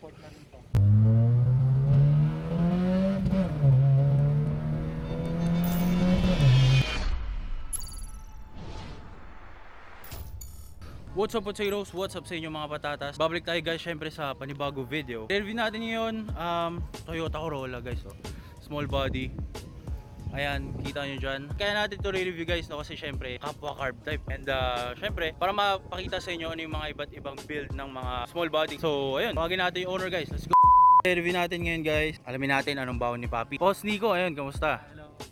Nakaport na rin siya. What's up potatoes? What's up sa inyo mga patatas? Babalik tayo guys syempre sa panibago video. Review natin ngayon um, Toyota Corolla guys oh. Small body. Ayan, kita nyo dyan. Kaya natin ito review guys no kasi syempre kapwa carb type. And uh, syempre para mapakita sa inyo ano yung mga iba't ibang build ng mga small body. So ayun, tawagin natin yung owner guys. Let's go! Review natin ngayon guys. Alamin natin anong bawon ni Papi. Boss Nico, ayun, kamusta?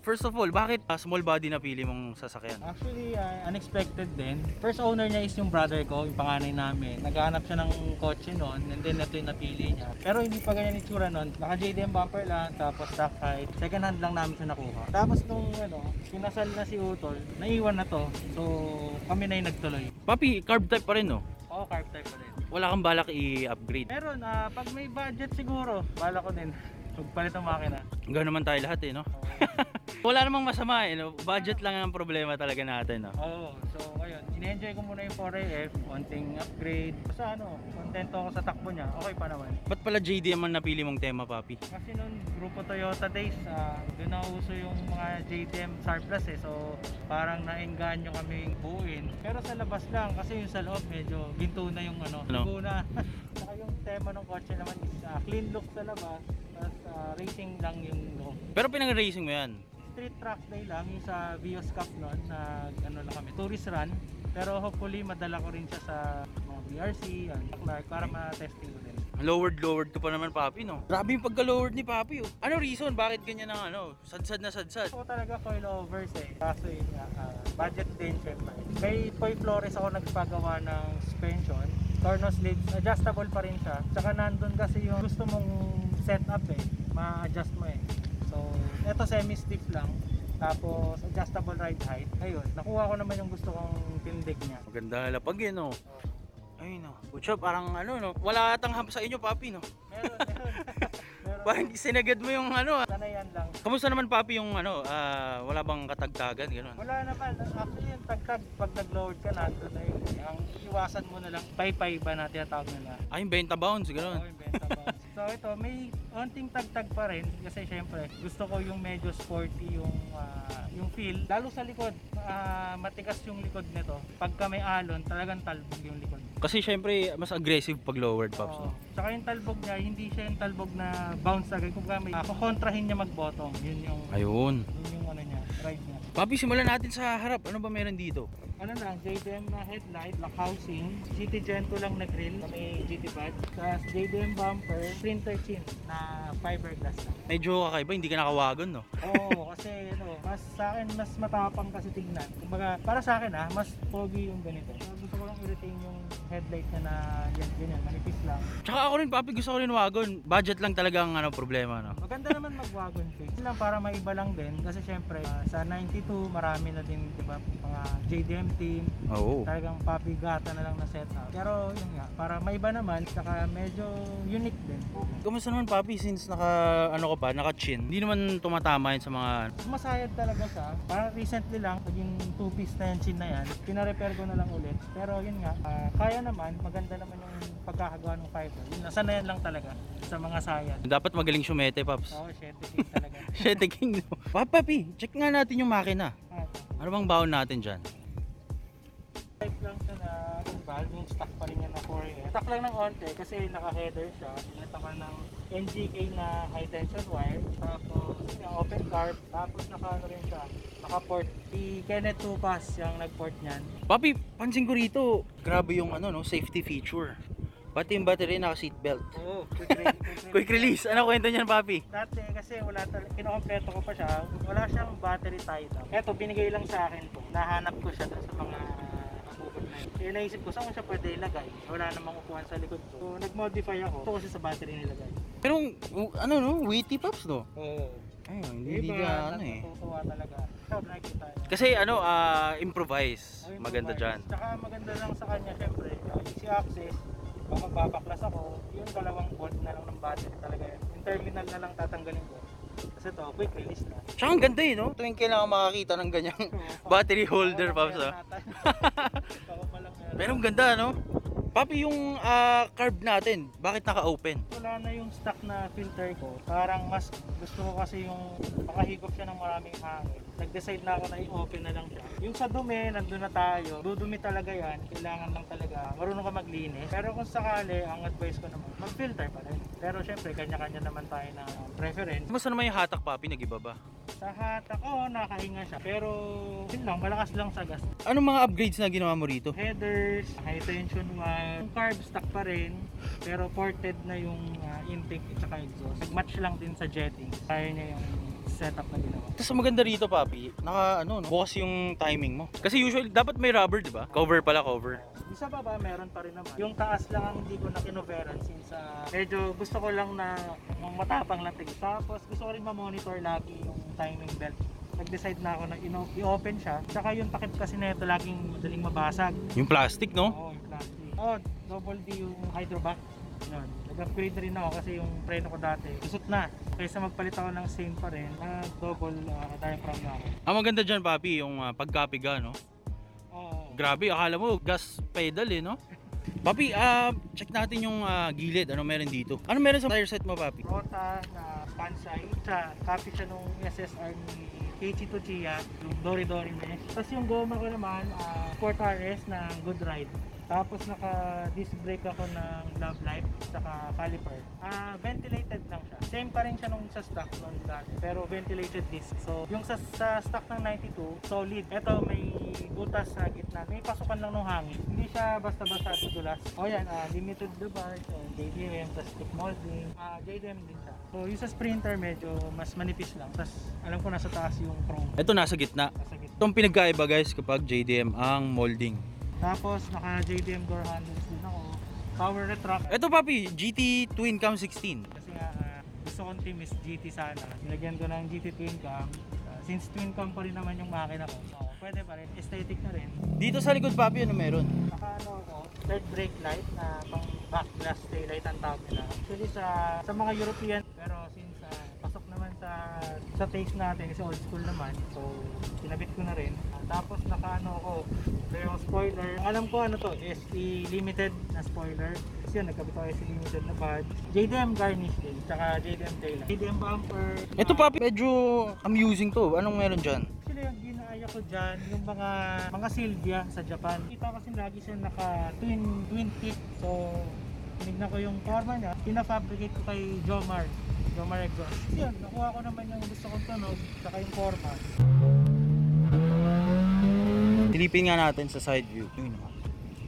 First of all, bakit uh, small body na pili mong sasakyan? Actually, uh, unexpected din. First owner niya is yung brother ko, yung panganay namin. Naghahanap siya ng kotse noon, and then ito yung napili niya. Pero hindi pa ganyan itsura noon. Naka JDM bumper lang, tapos stock height. Second hand lang namin siya nakuha. Tapos nung ano, kinasal na si Utol, naiwan na to. So, kami na yung nagtuloy. Papi, carb type pa rin no? Oo, carb type pa rin. Wala kang balak i-upgrade. Meron, ah, pag may budget siguro, bala ko din. Magpalit ang makina. Gano'n naman tayo lahat eh, no? Wala namang masama eh, no? Budget lang ang problema talaga natin, no? Oo, so ngayon, in-enjoy ko muna yung 4AF, konting upgrade. Sa ano, kontento ako sa takbo niya, okay pa naman. Ba't pala JDM ang napili mong tema, papi? Kasi noon, grupo Toyota days, ah, doon na uso yung mga JDM surplus eh. So, parang naengganyo kaming buuin. Pero sa labas lang, kasi yung sa loob medyo ginto na yung ano, Ano? na. Saka yung tema ng kotse naman clean look sa labas, tapos ah, racing lang yung loob. Pero pinag-racing mo yan. Street track day lang yung sa Vios Cup noon na ano lang kami, tourist run. Pero hopefully madala ko rin siya sa mga BRC, yan, Clark, para ma-testing ko din. Lowered, lowered ko pa naman, papi, no? Grabe yung pagka-lowered ni papi, oh. Ano reason? Bakit ganyan ang ano? Sadsad na sadsad. Ako talaga coilovers eh. Kaso yun nga, ah, budget din syempre. Kay Toy Flores ako nagpagawa ng suspension. Tornos lids, adjustable pa rin siya. Tsaka nandun kasi yung gusto mong setup eh. Ma-adjust mo eh. So, eto semi-stiff lang. Tapos adjustable ride height. Ayun, nakuha ko naman yung gusto kong tindig niya. Maganda lapag yun, no? Ay, no. Butcho, parang ano, no? Wala atang hamp sa inyo, papi, no? Meron, meron. meron. Parang sinagad mo yung ano, ah. Sanayan lang. Kamusta naman, papi, yung ano, ah, wala bang katagtagan, gano'n? Wala naman. Actually, tagtag, pag nag-load ka na, doon na yun. Ang iwasan mo na lang, pay-pay ba na tinatawag nila. Ay, yung benta bounce, Oo, gano'n. yung benta box. so ito, may onting tagtag pa rin kasi syempre gusto ko yung medyo sporty yung ah, yung feel. Lalo sa likod, ah, matigas yung likod nito. Pagka may alon, talagang talbog yung likod. Kasi syempre, mas aggressive pag lowered, paps, no? Oo. Tsaka yung talbog niya, hindi siya yung talbog na bounce agad. Kung may uh, kukontrahin niya magbotong, yun yung, Ayun. yun yung ano niya, ride niya. Papi, simulan natin sa harap. Ano ba meron dito? Ano lang, JDM na headlight, lock housing, GT Gen 2 lang na grill, na may GT pad, tapos JDM bumper, printer chin na fiberglass lang. Medyo kakaiba, hindi ka nakawagon, no? Oo, kasi ano, mas sa akin mas matapang kasi tignan. Kumbaga, para sa akin ah, mas pogi yung ganito. So, gusto ko lang i-retain yung headlight niya na yan, ganyan, manipis lang. Tsaka ako rin, papi, gusto ko rin wagon. Budget lang talaga ang ano, problema, no? Maganda naman mag-wagon fix. Lang para maiba lang din kasi syempre ah, sa 92 marami na din 'di ba mga JDM team. Oo. Talagang papigata na lang na setup. Pero yun nga, para maiba naman saka medyo unique din. Kamusta naman, papi, since naka, ano ka pa, naka-chin? Hindi naman tumatama yun sa mga... Masayad talaga siya. Parang recently lang, naging two-piece na yan, chin na yan. Pina-repair ko na lang ulit. Pero yun nga, ah, kaya naman, maganda naman yung pagkakagawa ng fiber. Yun, nasanayan lang talaga sa mga sayad. Dapat magaling sumete, paps. Oo, oh, shit, talaga. Shit, king, no? Pa- Papi, check nga natin yung makina. Ah, Ano bang baon natin dyan? type lang siya na yung stock pa rin yan na 4 Stock lang ng onte kasi naka-header siya. Pinata ka ng NGK na high tension wire. Tapos yung open carb. Tapos naka ano rin siya. Naka-port. Si Kenneth Tupas yung nag-port niyan. Papi, pansin ko rito, grabe yung ano, no, safety feature. Pati yung battery naka seatbelt. Oo, quick release. Quick release. Ano kwento niyan, papi? Dati kasi wala talaga, kinukompleto ko pa siya, wala siyang battery tie down. Eto, binigay lang sa akin to. Nahanap ko siya dun sa mga nakukot na yun. Kaya naisip ko, saan ko siya pwede ilagay? Wala namang upuan sa likod ko. So, nag-modify ako. Ito kasi sa battery nilagay. Pero, uh, ano no, witty paps, no? Oo. Ay, hindi, hindi Iba, ka, ano eh. natutuwa talaga. Nakikita niya. Kasi ano, ah, improvise. Ayun, Maganda mobile. dyan. Tsaka maganda lang sa kanya, syempre, yung easy access. Pag magbabaklas ako, yung dalawang bolt na lang ng battery talaga yun. Yung terminal na lang tatanggalin ko. Kasi to, quick release na. Tsaka ang ganda eh, no? Tuwing kailangan makakita ng ganyang battery holder, paps, ah. Pero ang ganda, no? Papi, yung ah, carb natin, bakit naka-open? Wala na yung stock na filter ko. Parang mas gusto ko kasi yung makahigop siya ng maraming hangin. Nag-decide na ako na i-open na lang siya. Yung sa dumi, nandun na tayo. Dudumi talaga yan. Kailangan lang talaga marunong ka maglinis. Pero kung sakali, ang advice ko naman, mag-filter pa rin. Pero syempre, kanya-kanya naman tayo na preference. Kumusta naman yung hatak, Papi? Nag-iba ba? Sa hatak, oo, nakahinga siya. Pero, yun lang, malakas lang sa gas. Anong mga upgrades na ginawa mo rito? Headers, high tension wire, yung carb stock pa rin, pero ported na yung ah, intake at saka exhaust. Nag-match lang din sa jetting. Kaya niya yung setup na ginawa. Tapos maganda rito, Papi, naka ano, no? bukas yung timing mo. Kasi usually, dapat may rubber, di ba? Cover pala, cover. Yung sa baba, meron pa rin naman. Yung taas lang ang hindi ko na kinoveran since ah, medyo gusto ko lang na matapang lang tingin. Tapos gusto ko rin ma-monitor lagi yung timing belt. Nag-decide na ako na i-open siya. Tsaka yung takip kasi nito laging madaling mabasag. Yung plastic, no? Oo, yung plastic. Oh, double D yung hydrovac. Yun. Nag-upgrade na rin ako kasi yung preno ko dati, kusot na. Kaysa magpalit ako ng same pa rin, na double uh, diaphragm na ako. Ang maganda dyan, Papi, yung uh, pagkapiga, no? Oo. Grabe, akala mo gas pedal eh, no? Papi, ah check natin yung ah, gilid. Ano meron dito? Ano meron sa tire set mo, Papi? Rota na pansay. Sa copy siya nung SSR ni Keiichi Tochiya, yung Dory Dory mesh. Tapos yung goma ko naman, ah, Sport RS na Good Ride. Tapos naka disc brake ako ng Love Life saka caliper. Ah, ventilated lang siya. Same pa rin siya nung sa stock nung dati, pero ventilated disc. So, yung sa, sa stock ng 92, solid. Ito may butas sa gitna. May pasukan lang ng hangin. Hindi siya basta-basta dudulas. O yan, ah, limited the bar, uh, JDM, tapos stick molding. Ah, JDM din siya. So, yung sa Sprinter medyo mas manipis lang. Tapos alam ko nasa taas yung chrome. Ito nasa gitna. Nasa gitna. Itong pinagkaiba guys kapag JDM ang molding. Tapos naka JDM door handles din ako. Power retract. Ito papi, GT Twin Cam 16. Kasi nga ah, gusto kong team is GT sana. Nilagyan ko ng GT Twin Cam. Ah, since Twin Cam pa rin naman yung makina ko. So, pwede pa rin. Aesthetic na rin. Dito sa likod papi, ano meron? Naka ano ako, third brake light na pang back glass taillight ang tawag nila. Actually sa sa mga European pero since sa sa taste natin kasi old school naman. So kinabit ko na rin. Tapos naka ano ako, ito yung spoiler. Alam ko ano to, SE limited na spoiler. Kasi yun, nagkabit ako SE limited na badge. JDM garnish din, tsaka JDM taillight. JDM bumper. Ito papi, medyo amusing to. Anong meron dyan? Actually, yung ginaya ko dyan, yung mga mga Silvia sa Japan. Kita kasi lagi siya naka twin twin tip. So, tinignan ko yung forma niya. Pina-fabricate ko kay Jomar. Jomar Exhaust. Yun, nakuha ko naman yung gusto kong tunog, saka yung forma. Silipin nga natin sa side view. Yun.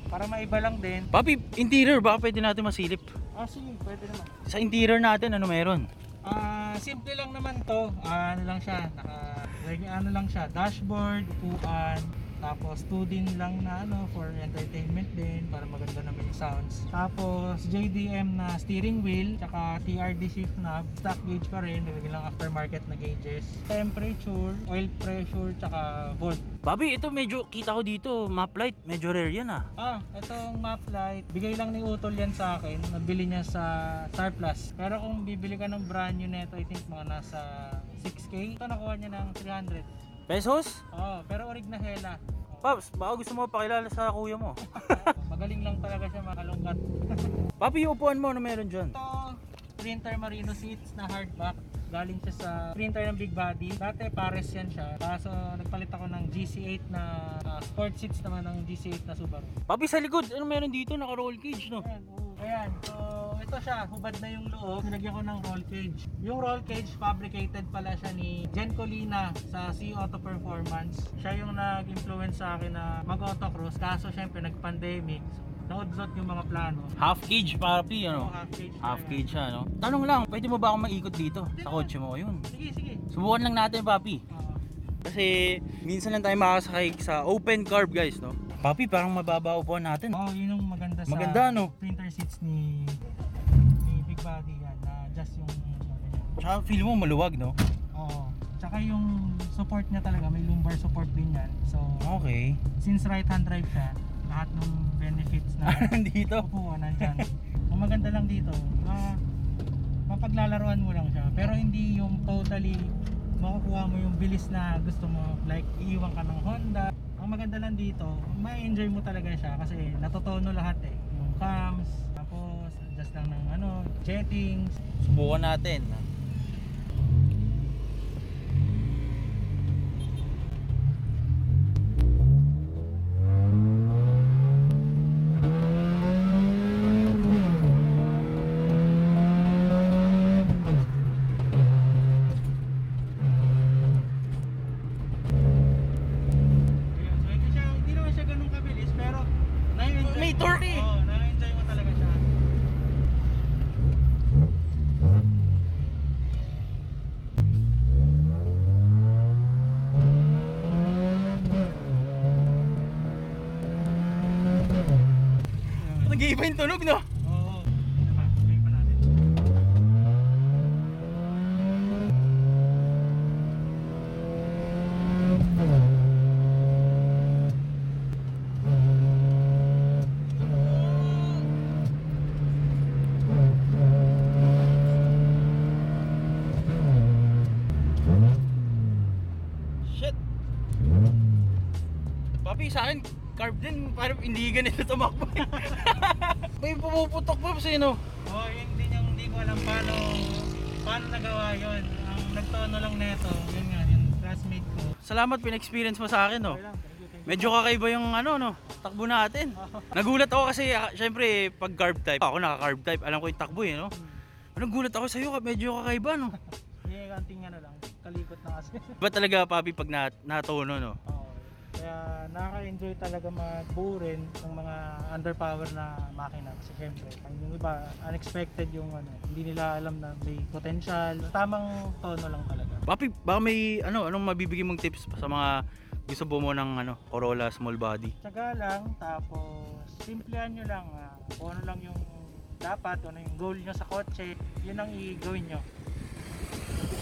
Para maiba lang din. Papi, interior, baka pwede natin masilip. Ah, sige, pwede naman. Sa interior natin, ano meron? Ah, simple lang naman to. Ah, ano lang siya, naka like, ano lang siya, dashboard, upuan, tapos 2 din lang na ano for entertainment din para maganda naman yung sounds. Tapos JDM na steering wheel, tsaka TRD shift knob, stock gauge pa rin, nilagyan lang aftermarket na gauges. Temperature, oil pressure, tsaka volt. Papi, ito medyo, kita ko dito, map light, medyo rare yan ah. Ah, itong map light, bigay lang ni Utol yan sa akin. Nabili niya sa Star Plus. Pero kung bibili ka ng brand new nito, I think mga nasa 6K. Ito nakuha niya ng 300. Pesos? Oo, pero orig na hela. Paps, baka gusto mo pakilala sa kuya mo. Magaling lang talaga siya makalungkat. Papi, yung upuan mo, ano meron dyan? Ito, printer merino seats na hardback. Galing siya sa printer ng big body. Dati pares yan siya. Kaso nagpalit ako ng GC8 na ah, sport seats naman ng GC8 na Subaru. Papi, sa likod, ano meron dito? Naka-roll cage, no? Ayan, oo. Ayan, so ito siya, hubad na yung loob. Nilagyan ko ng roll cage. Yung roll cage, fabricated pala siya ni Jen Colina sa C Auto Performance. Siya yung nag-influence sa akin na mag-autocross. Kaso syempre, nag-pandemic. So, naudzot yung mga plano. Half cage, papi, ano? half cage. Half cage siya, no? Tanong lang, pwede mo ba akong maikot dito? Sa kotse mo, yun. Sige, sige. Subukan lang natin, papi. Oo. Kasi minsan lang tayo makasakay sa open carb, guys, no? Papi, parang mababa upuan natin. Oo, yun yung maganda sa Maganda, no? printer seats ni Body yan na just yung Tsaka feel mo maluwag, no? Oo. Tsaka yung support niya talaga, may lumbar support din yan. So, Okay. since right hand drive siya, lahat ng benefits na Nandito. upuan nandyan. Ang maganda lang dito, ma mapaglalaroan mo lang siya. Pero hindi yung totally makukuha mo yung bilis na gusto mo. Like, iiwan ka ng Honda. Ang maganda lang dito, ma-enjoy mo talaga siya kasi natutono lahat eh. Yung cams, adjust lang ng ano, settings. Subukan natin. Nag-iiba no? Carb din, parang hindi ganito tumakbo. May pumuputok pa sa no? Oo, yun din yung hindi ko alam paano paano nagawa yun. Ang nagtono lang neto, yun nga, yung classmate ko. Salamat, pin-experience mo sa akin, no? Medyo kakaiba yung ano, no? Takbo natin. Nagulat ako kasi, ah, syempre, pag carb type, ako naka-carb type, alam ko yung takbo eh, no? Nagulat ako sa'yo, medyo kakaiba, no? Hindi, kanting ano lang, kalikot na kasi. Iba talaga, papi, pag na natono, no? Oo. Kaya nakaka-enjoy talaga magbuo rin ng mga underpower na makina. Kasi syempre yung iba unexpected yung ano hindi nila alam na may potential. Tamang tono lang talaga. Papi, baka may, ano, anong mabibigay mong tips sa mga gusto bumuo ng, ano, Corolla small body? tsaga lang tapos simplihan nyo lang ah, kung ano lang yung dapat ano yung goal nyo sa kotse yun ang i-gawin nyo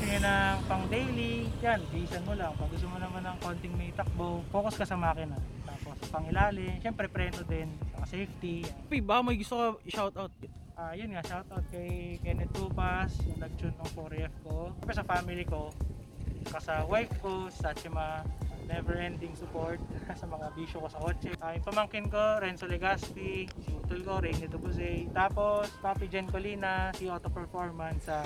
nyo ng pang daily yan bilisan mo lang pag gusto mo naman ng konting may takbo focus ka sa makina tapos pang ilalim syempre preno din saka safety. Papi, baka may gusto ka i-shoutout. Ah, yun nga, shoutout kay Kenneth Tupas, yung nag-tune ng 4F ko. Siyempre sa family ko, saka sa wife ko, sa Chima, never ending support sa mga bisyo ko sa kotse. Ah, yung pamangkin ko, Renzo Legaspi, si Utol ko, Rainy Dubusay. Tapos, Papi Jen Colina, si Auto Performance sa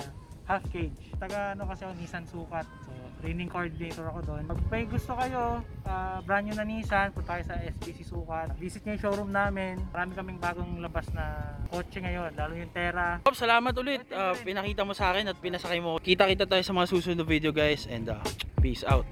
half cage. Taga ano kasi ako, Nissan Sukat. So, training coordinator ako doon. Pag may gusto kayo, ah, brand new na Nissan, punta kayo sa SBC Sukat. Visit nyo yung showroom namin. Marami kaming bagong labas na kotse ngayon, lalo yung Terra. Bob, salamat ulit. Ah, pinakita mo sa akin at pinasakay mo. Kita-kita tayo sa mga susunod na video guys and ah, peace out.